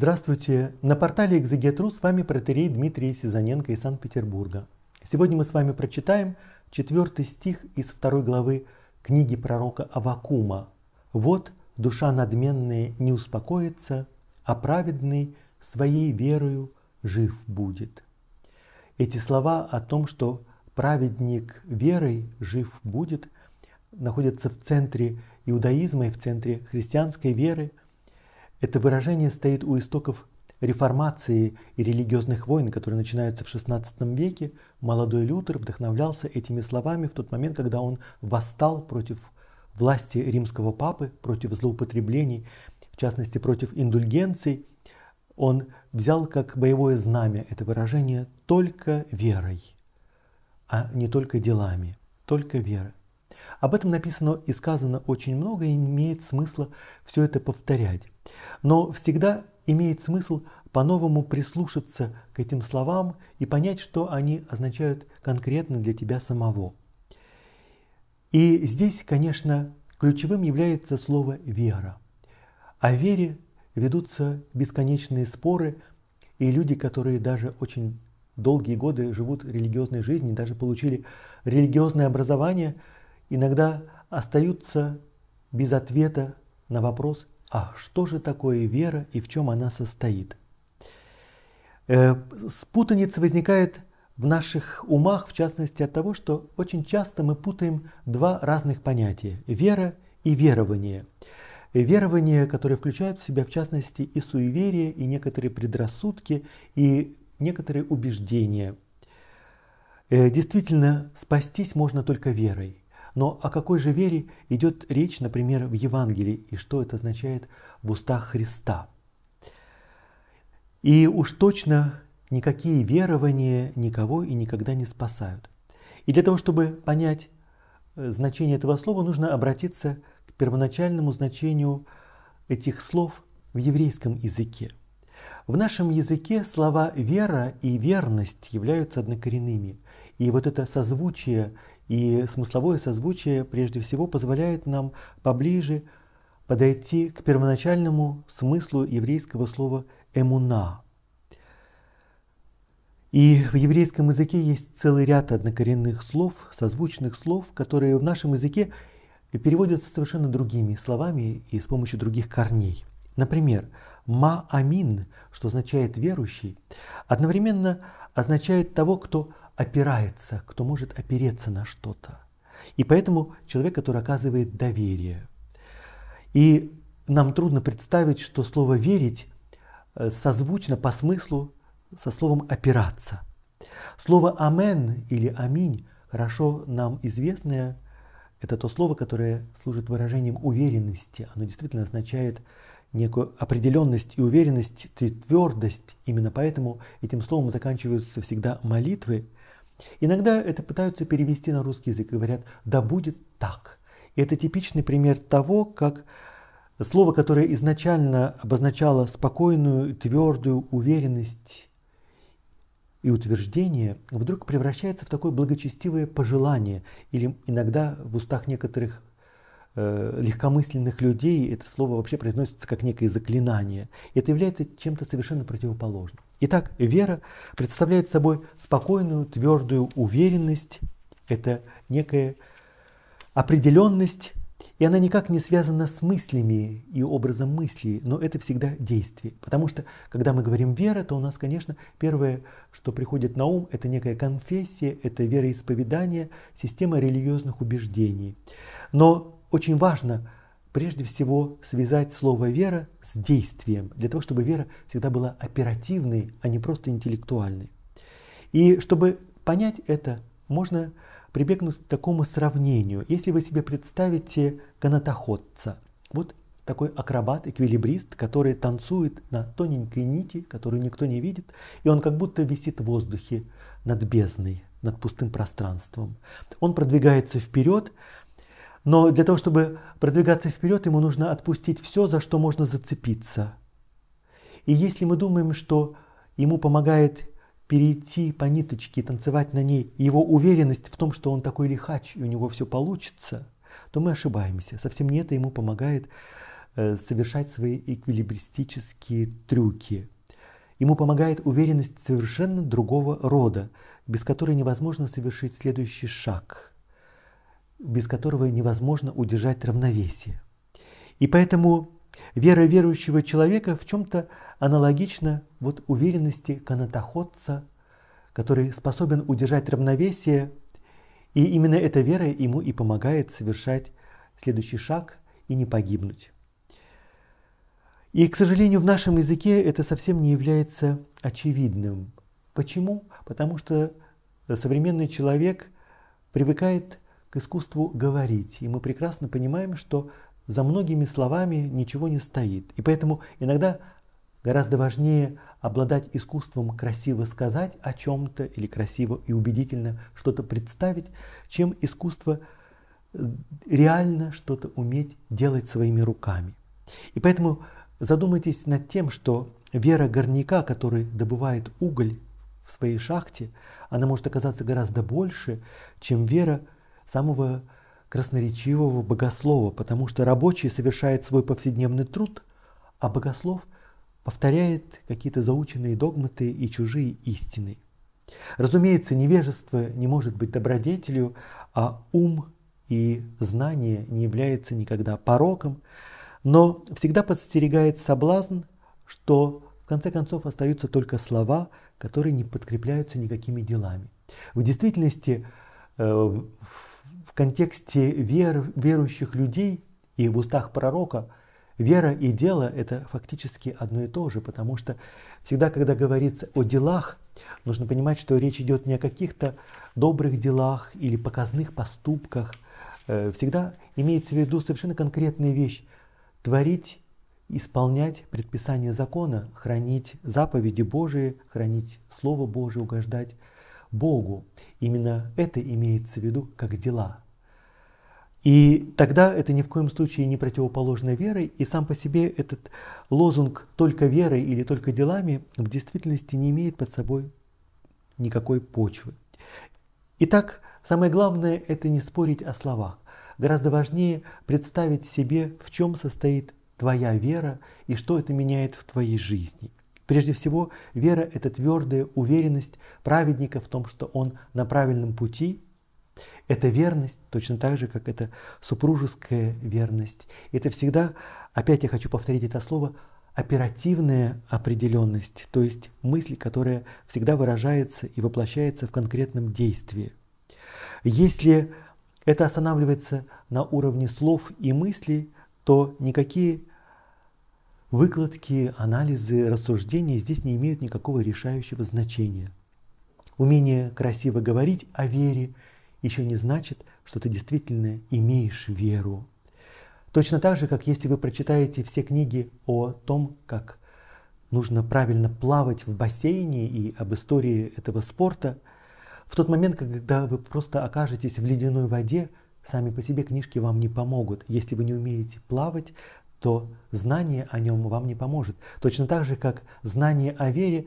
Здравствуйте! На портале Экзегетру с вами протерей Дмитрий Сизаненко из Санкт-Петербурга. Сегодня мы с вами прочитаем четвертый стих из второй главы книги пророка Авакума. «Вот душа надменная не успокоится, а праведный своей верою жив будет». Эти слова о том, что праведник верой жив будет, находятся в центре иудаизма и в центре христианской веры – это выражение стоит у истоков реформации и религиозных войн, которые начинаются в XVI веке. Молодой Лютер вдохновлялся этими словами в тот момент, когда он восстал против власти римского папы, против злоупотреблений, в частности против индульгенций. Он взял как боевое знамя это выражение только верой, а не только делами, только верой. Об этом написано и сказано очень много, и имеет смысл все это повторять. Но всегда имеет смысл по-новому прислушаться к этим словам и понять, что они означают конкретно для тебя самого. И здесь, конечно, ключевым является слово «вера». О вере ведутся бесконечные споры, и люди, которые даже очень долгие годы живут религиозной жизнью, даже получили религиозное образование – иногда остаются без ответа на вопрос, а что же такое вера и в чем она состоит. Э, спутаница возникает в наших умах, в частности от того, что очень часто мы путаем два разных понятия – вера и верование. Верование, которое включает в себя, в частности, и суеверие, и некоторые предрассудки, и некоторые убеждения. Э, действительно, спастись можно только верой. Но о какой же вере идет речь, например, в Евангелии, и что это означает в устах Христа? И уж точно никакие верования никого и никогда не спасают. И для того, чтобы понять э, значение этого слова, нужно обратиться к первоначальному значению этих слов в еврейском языке. В нашем языке слова «вера» и «верность» являются однокоренными. И вот это созвучие и смысловое созвучие прежде всего позволяет нам поближе подойти к первоначальному смыслу еврейского слова «эмуна». И в еврейском языке есть целый ряд однокоренных слов, созвучных слов, которые в нашем языке переводятся совершенно другими словами и с помощью других корней. Например, «ма-амин», что означает «верующий», одновременно означает того, кто опирается, кто может опереться на что-то. И поэтому человек, который оказывает доверие. И нам трудно представить, что слово «верить» э, созвучно по смыслу со словом «опираться». Слово «амен» или «аминь» хорошо нам известное, это то слово, которое служит выражением уверенности. Оно действительно означает некую определенность и уверенность, твердость. Именно поэтому этим словом заканчиваются всегда молитвы, Иногда это пытаются перевести на русский язык и говорят «да будет так». И это типичный пример того, как слово, которое изначально обозначало спокойную, твердую уверенность и утверждение, вдруг превращается в такое благочестивое пожелание. Или иногда в устах некоторых э, легкомысленных людей это слово вообще произносится как некое заклинание. Это является чем-то совершенно противоположным. Итак, вера представляет собой спокойную, твердую уверенность, это некая определенность, и она никак не связана с мыслями и образом мыслей, но это всегда действие. Потому что, когда мы говорим вера, то у нас, конечно, первое, что приходит на ум, это некая конфессия, это вероисповедание, система религиозных убеждений. Но очень важно прежде всего связать слово вера с действием, для того, чтобы вера всегда была оперативной, а не просто интеллектуальной. И чтобы понять это, можно прибегнуть к такому сравнению. Если вы себе представите канатоходца, вот такой акробат, эквилибрист, который танцует на тоненькой нити, которую никто не видит, и он как будто висит в воздухе над бездной, над пустым пространством. Он продвигается вперед, но для того, чтобы продвигаться вперед, ему нужно отпустить все, за что можно зацепиться. И если мы думаем, что ему помогает перейти по ниточке, танцевать на ней, его уверенность в том, что он такой лихач и у него все получится, то мы ошибаемся. Совсем не это ему помогает э, совершать свои эквилибристические трюки. Ему помогает уверенность совершенно другого рода, без которой невозможно совершить следующий шаг, без которого невозможно удержать равновесие. И поэтому вера верующего человека в чем-то аналогична вот уверенности канатоходца, который способен удержать равновесие, и именно эта вера ему и помогает совершать следующий шаг и не погибнуть. И, к сожалению, в нашем языке это совсем не является очевидным. Почему? Потому что современный человек привыкает к искусству говорить. И мы прекрасно понимаем, что за многими словами ничего не стоит. И поэтому иногда гораздо важнее обладать искусством красиво сказать о чем-то или красиво и убедительно что-то представить, чем искусство э, реально что-то уметь делать своими руками. И поэтому Задумайтесь над тем, что вера горняка, который добывает уголь в своей шахте, она может оказаться гораздо больше, чем вера самого красноречивого богослова, потому что рабочий совершает свой повседневный труд, а богослов повторяет какие-то заученные догматы и чужие истины. Разумеется, невежество не может быть добродетелью, а ум и знание не является никогда пороком, но всегда подстерегает соблазн, что в конце концов остаются только слова, которые не подкрепляются никакими делами. В действительности, э, в контексте вер, верующих людей и в устах пророка, вера и дело – это фактически одно и то же, потому что всегда, когда говорится о делах, нужно понимать, что речь идет не о каких-то добрых делах или показных поступках. Э, всегда имеется в виду совершенно конкретная вещь – творить, исполнять предписания закона, хранить заповеди Божии, хранить Слово Божие, угождать Богу. Именно это имеется в виду как дела. И тогда это ни в коем случае не противоположно верой, и сам по себе этот лозунг «только верой» или «только делами» в действительности не имеет под собой никакой почвы. Итак, самое главное – это не спорить о словах. Гораздо важнее представить себе, в чем состоит твоя вера и что это меняет в твоей жизни. Прежде всего, вера – это твердая уверенность праведника в том, что он на правильном пути. Это верность, точно так же, как это супружеская верность. Это всегда, опять я хочу повторить это слово, оперативная определенность, то есть мысль, которая всегда выражается и воплощается в конкретном действии. Если это останавливается на уровне слов и мыслей, то никакие выкладки, анализы, рассуждения здесь не имеют никакого решающего значения. Умение красиво говорить о вере еще не значит, что ты действительно имеешь веру. Точно так же, как если вы прочитаете все книги о том, как нужно правильно плавать в бассейне и об истории этого спорта – в тот момент, когда вы просто окажетесь в ледяной воде, сами по себе книжки вам не помогут. Если вы не умеете плавать, то знание о нем вам не поможет. Точно так же, как знание о вере,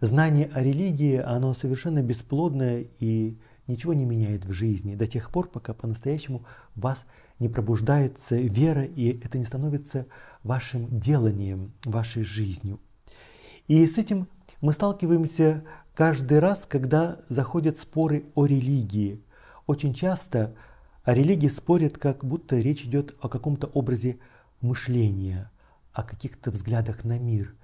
знание о религии, оно совершенно бесплодное и ничего не меняет в жизни до тех пор, пока по-настоящему вас не пробуждается вера, и это не становится вашим деланием, вашей жизнью. И с этим мы сталкиваемся каждый раз, когда заходят споры о религии. Очень часто о религии спорят, как будто речь идет о каком-то образе мышления, о каких-то взглядах на мир.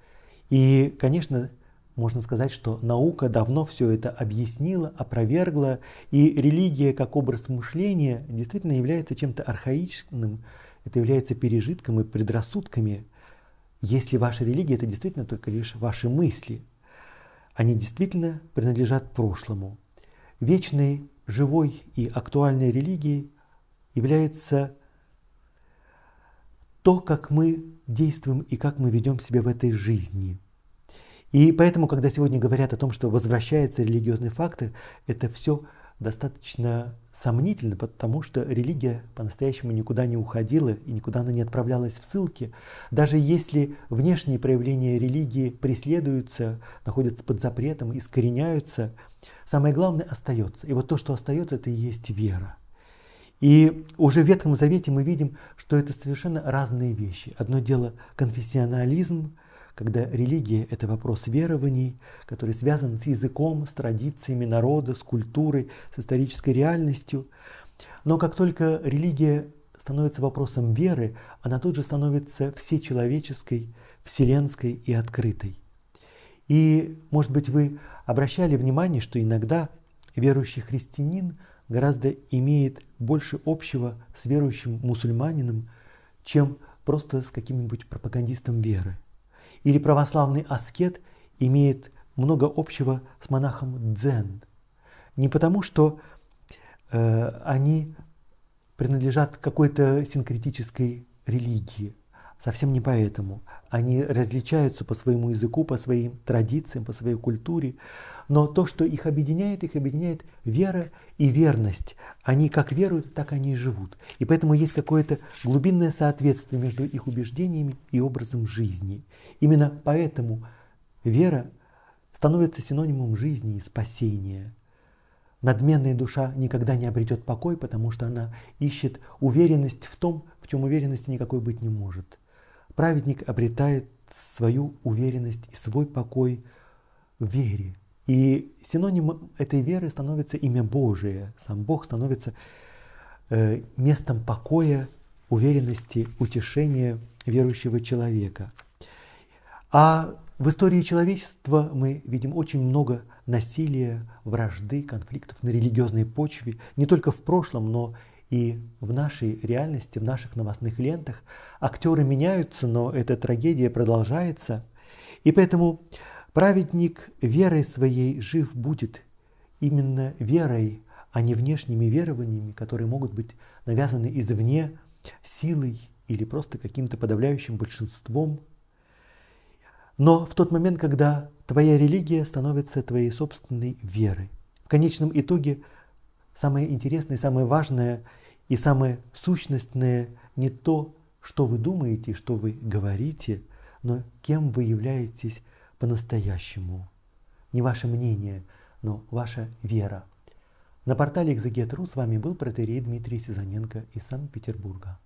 И, конечно, можно сказать, что наука давно все это объяснила, опровергла, и религия как образ мышления действительно является чем-то архаичным, это является пережитком и предрассудками. Если ваша религия, это действительно только лишь ваши мысли – они действительно принадлежат прошлому. Вечной, живой и актуальной религией является то, как мы действуем и как мы ведем себя в этой жизни. И поэтому, когда сегодня говорят о том, что возвращается религиозный фактор, это все достаточно сомнительно, потому что религия по-настоящему никуда не уходила и никуда она не отправлялась в ссылки. Даже если внешние проявления религии преследуются, находятся под запретом, искореняются, самое главное остается. И вот то, что остается, это и есть вера. И уже в Ветхом Завете мы видим, что это совершенно разные вещи. Одно дело конфессионализм, когда религия – это вопрос верований, который связан с языком, с традициями народа, с культурой, с исторической реальностью. Но как только религия становится вопросом веры, она тут же становится всечеловеческой, вселенской и открытой. И, может быть, вы обращали внимание, что иногда верующий христианин гораздо имеет больше общего с верующим мусульманином, чем просто с каким-нибудь пропагандистом веры. Или православный аскет имеет много общего с монахом дзен. Не потому, что э, они принадлежат какой-то синкретической религии, Совсем не поэтому. Они различаются по своему языку, по своим традициям, по своей культуре. Но то, что их объединяет, их объединяет вера и верность. Они как веруют, так они и живут. И поэтому есть какое-то глубинное соответствие между их убеждениями и образом жизни. Именно поэтому вера становится синонимом жизни и спасения. Надменная душа никогда не обретет покой, потому что она ищет уверенность в том, в чем уверенности никакой быть не может – праведник обретает свою уверенность и свой покой в вере. И синонимом этой веры становится имя Божие. Сам Бог становится э, местом покоя, уверенности, утешения верующего человека. А в истории человечества мы видим очень много насилия, вражды, конфликтов на религиозной почве, не только в прошлом, но и в нашей реальности, в наших новостных лентах актеры меняются, но эта трагедия продолжается. И поэтому праведник верой своей жив будет именно верой, а не внешними верованиями, которые могут быть навязаны извне силой или просто каким-то подавляющим большинством. Но в тот момент, когда твоя религия становится твоей собственной верой, в конечном итоге Самое интересное, самое важное и самое сущностное не то, что вы думаете, что вы говорите, но кем вы являетесь по-настоящему. Не ваше мнение, но ваша вера. На портале Экзегет.ру с вами был протерей Дмитрий Сизаненко из Санкт-Петербурга.